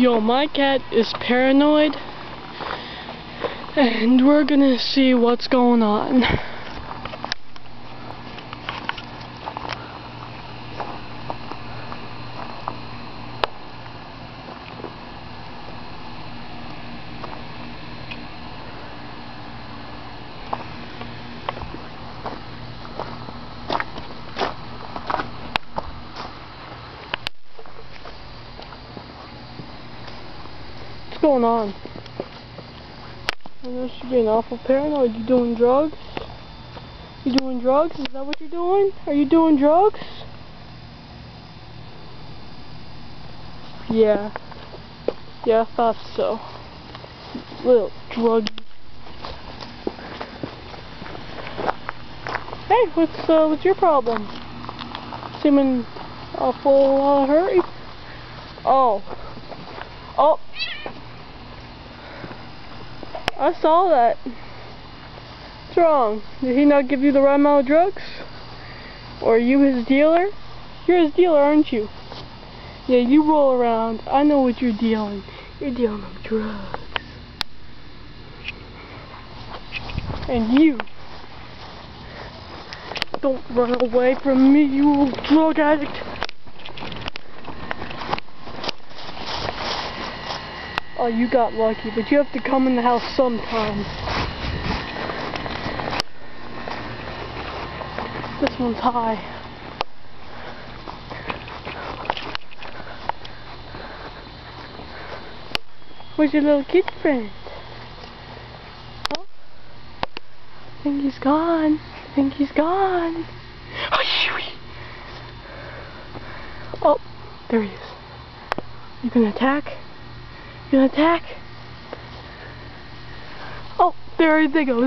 Yo, my cat is paranoid. And we're gonna see what's going on. What's going on? You should be an awful paranoid. You doing drugs? You doing drugs? Is that what you're doing? Are you doing drugs? Yeah. Yeah, I thought so. Little drug. Hey, what's uh, what's your problem? Seeming awful uh, hurry. Oh. Oh. I saw that. What's wrong? Did he not give you the right amount of drugs? Or are you his dealer? You're his dealer, aren't you? Yeah, you roll around. I know what you're dealing. You're dealing with drugs. And you don't run away from me, you drug addict. Oh, you got lucky, but you have to come in the house sometime. This one's high. Where's your little kid friend? Oh, I think he's gone. I think he's gone. Oh, oh there he is. You gonna attack? You gonna attack? Oh, there they go.